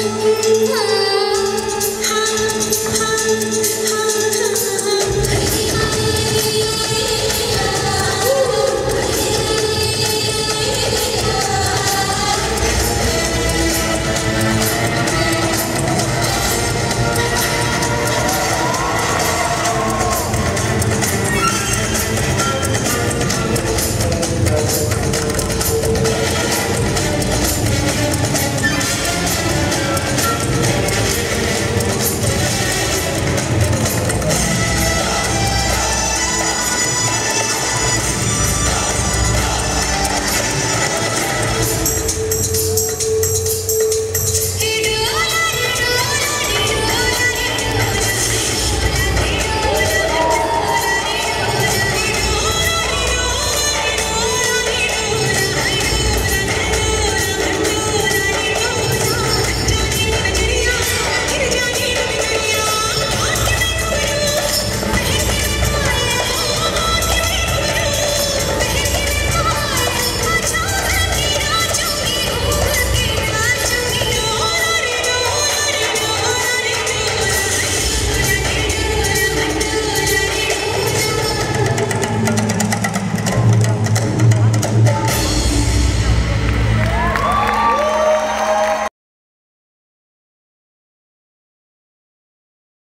Hãy